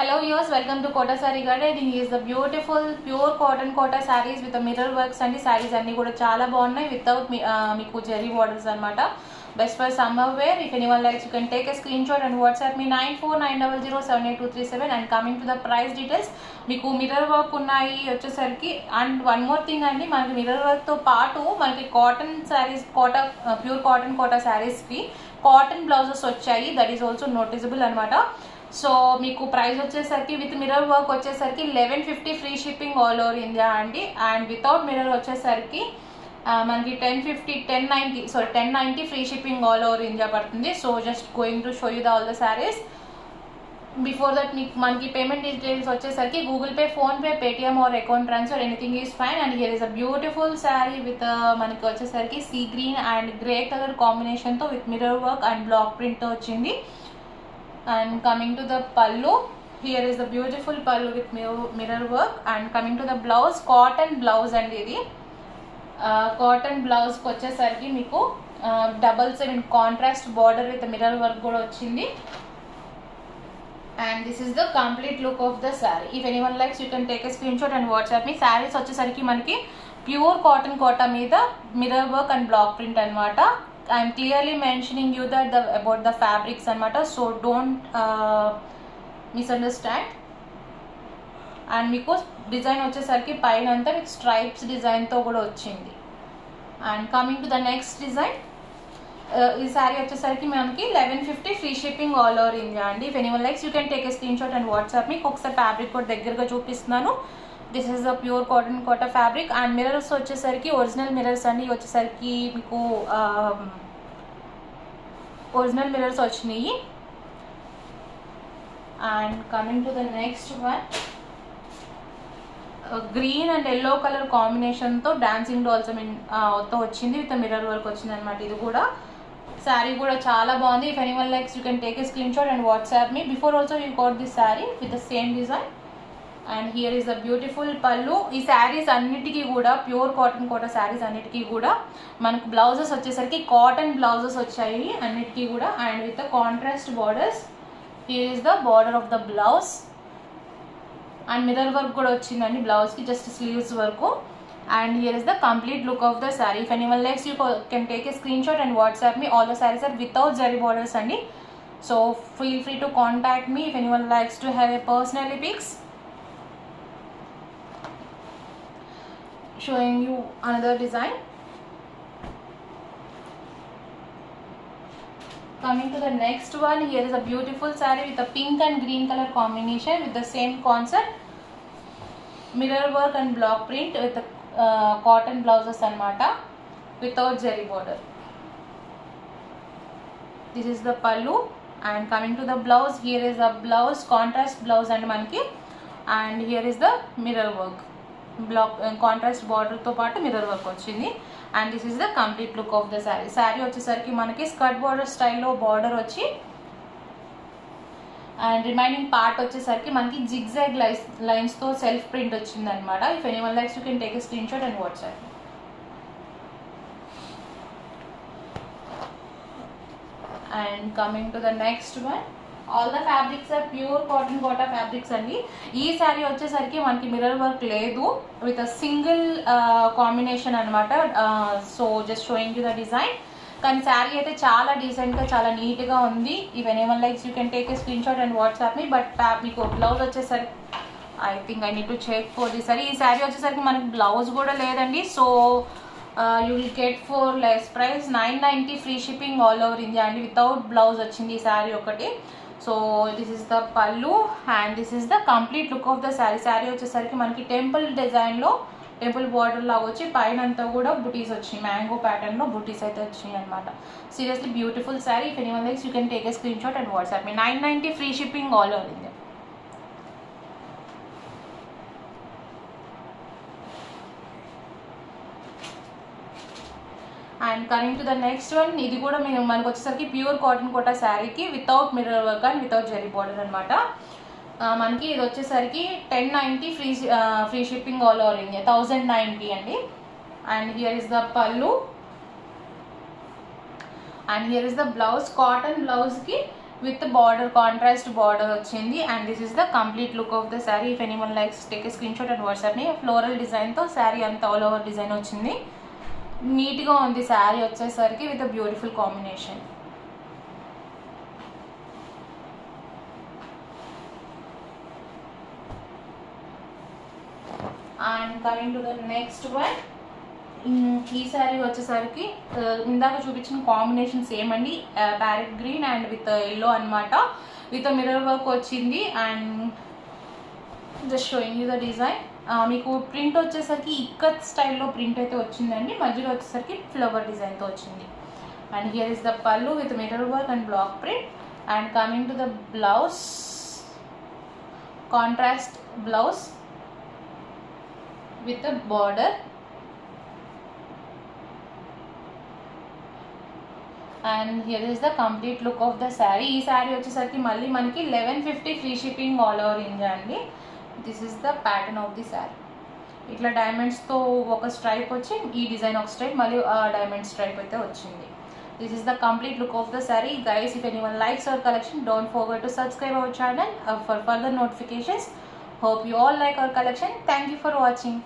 Hello viewers, welcome to Kota Sari Garden. This is the beautiful pure cotton Kota sarees with the mirror works అండి sarees అన్ని కూడా చాలా బాగున్నాయి without uh, మీకు zari borders అన్నమాట. Best for summer wear if anyone likes you can take a screenshot and WhatsApp me nine four nine double zero seven eight two three seven and coming to the price details మీకు mirror work ఉన్నాయి వచ్చేసరికి. And one more thing అండి మనకి mirror వర్క్తో పాటు మనకి cotton saris Kota pure cotton Kota శారీస్కి cotton blouses వచ్చాయి. దట్ ఈస్ ఆల్సో నోటిసబుల్ అనమాట సో మీకు ప్రైస్ వచ్చేసరికి విత్ మిర్రర్ వర్క్ వచ్చేసరికి eleven fifty free shipping all over India అండి. అండ్ వితౌట్ మిర్రర్ వచ్చేసరికి మనకి ten fifty ten ninety so ten ninety free shipping all over India పడుతుంది. So just going to show you the all the saris before that మీకు మనకి payment details వచ్చేసరికి Google Pay PhonePe Paytm or account transfer anything is fine and here is a beautiful sari with మనకి వచ్చేసరికి sea green and grey colour కాంబినేషన్తో with mirror work and block ప్రింట్తో వచ్చింది. And coming to the pallu here is the beautiful pallu with mirror, work. And coming to the blouse cotton blouse అండి ఇది. Uh, cotton బ్లౌజ్కి వచ్చేసరికి మీకు double seven contrast border with mirror work కూడా వచ్చింది. And this is the complete look of the sari if anyone likes you can take a screenshot and WhatsApp me saris వచ్చేసరికి మనకి pure cotton Kota మీద mirror work and block print అనమాట I'm clearly mentioning you that the about the fabrics అనమాట so don't misunderstand and మీకు design వచ్చేసరికి పైన అంతా మీకు స్ట్రైప్స్ డిజైన్తో కూడా వచ్చింది. And coming to the next design ఈ శారీ వచ్చేసరికి మనకి eleven fifty free shipping all over India అండి. If anyone likes you can take a screenshot and WhatsApp మీకు ఒకసారి ఫ్యాబ్రిక్ కూడా దగ్గరగా చూపిస్తున్నాను. This is the pure cotton Kota fabric and mirrors వచ్చేసరికి ఒరిజినల్ మిరర్స్ అండి వచ్చేసరికి మీకు ఒరిజినల్ మిరర్స్ వచ్చినాయి. And coming to the next one green and yellow colour కాంబినేషన్తో డాన్సింగ్ డాల్స్ మీన్తో వచ్చింది విత్ మిర్రర్ వర్క్ వచ్చింది అనమాట ఇది కూడా. శారీ కూడా చాలా బాగుంది. If anyone likes you can take a screenshot and WhatsApp me before also you got this sari with the same design and here is the beautiful pallu ఈ శారీస్ అన్నిటికీ కూడా ప్యూర్ కాటన్ కోట శారీస్ అన్నిటికీ కూడా మనకు బ్లౌజెస్ వచ్చేసరికి కాటన్ బ్లౌజెస్ వచ్చాయి అన్నిటికీ కూడా. And with contrast borders here is the border of the blouse and mirror work కూడా వచ్చిందండి బ్లౌజ్కి జస్ట్ స్లీవ్స్ వరకు. And here is the complete look of the sari if anyone likes you can take a screenshot and WhatsApp me all the saris are without zari borders అండి so feel free to contact me if anyone likes to have a personally pics showing you another design. Coming to the next one here is a beautiful saree with a pink and green color combination with the same concept. Mirror work and block print with the uh, cotton blouses anamata without zari border. This is the pallu. And coming to the blouse here is a blouse contrast blouse and manki and here is the mirror work black contrast బార్డర్తో పాటు mirror work వచ్చింది. And this is the complete look of the sari sari వచ్చేసరికి మనకి skirt border స్టైల్లో border వచ్చి and remaining part వచ్చేసరికి మనకి zigzag lines లైన్స్తో సెల్ఫ్ ప్రింట్ వచ్చింది అనమాట if anyone likes you can take a screenshot and WhatsApp and coming to the next one all the fabrics are pure cotton Kota fabrics అండి. ఈ శారీ వచ్చేసరికి మనకి mirror work లేదు. విత్ అ సింగిల్ కాంబినేషన్ అనమాట so just showing you the design కానీ శారీ అయితే చాలా డీసెంట్గా చాలా నీట్గా ఉంది. Even anyone likes you can take a screenshot and WhatsApp me but మీకు బ్లౌజ్ వచ్చేసరికి I think I need to check for the sari ఈ శారీ వచ్చేసరికి మనకి బ్లౌజ్ కూడా లేదండి. So you will get for less price nine ninety free shipping all over India అండి. Without blouse వచ్చింది ఈ శారీ ఒకటి so this is the pallu and this is the complete look of the sari sari వచ్చేసరికి మనకి temple డిజైన్లో temple border లాగా వచ్చి పైన అంతా కూడా బుటీస్ వచ్చినాయి. మ్యాంగో ప్యాటర్న్లో బుటీస్ అయితే వచ్చినాయి అనమాట seriously beautiful sari if anyone likes you can take a screenshot and WhatsApp me nine ninety free shipping all over India and coming to the next one ఇది కూడా మేము మనకు వచ్చేసరికి ప్యూర్ కాటన్ కోటా శారీకి without mirror work and without zari border అనమాట మనకి ఇది వచ్చేసరికి ten ninety free free shipping all over India thousand ninety అండి. And here is the pallu and here is the blouse cotton బ్లౌజ్కి విత్ బార్డర్ కాంట్రాస్ట్ బార్డర్ వచ్చింది. And this is the complete look of the sari if anyone likes take screenshot and వాట్సాప్ని floral డిజైన్తో శారీ అంతా all over design వచ్చింది. నీట్గా ఉంది శారీ వచ్చేసరికి with beautiful combination and coming to the next one ఈ శారీ వచ్చేసరికి ఇందాక చూపించిన కాంబినేషన్ సేమ్ అండి. Parrot green and with yellow అన్నమాట. విత్ మిర్రర్ వర్క్ వచ్చింది. And just showing you the design మీకు ప్రింట్ వచ్చేసరికి ఇక్కత్ స్టైల్లో ప్రింట్ అయితే వచ్చిందండి. మధ్యలో వచ్చేసరికి ఫ్లవర్ డిజైన్తో వచ్చింది. And here is the pallu with metal work and block print and coming to the blouse contrast blouse with border and here is the complete look of the sari ఈ శారీ వచ్చేసరికి మళ్ళీ మనకి eleven fifty free shipping all over India అండి. This is the pattern of the sari ఇట్లా డైమండ్స్తో ఒక stripe వచ్చి ఈ డిజైన్ ఒక స్ట్రైప్ మళ్ళీ డైమండ్ స్ట్రైప్ అయితే వచ్చింది. This is the complete look of the sari guys if anyone likes our collection don't forget to subscribe our channel for further notifications hope you all like our collection thank you for watching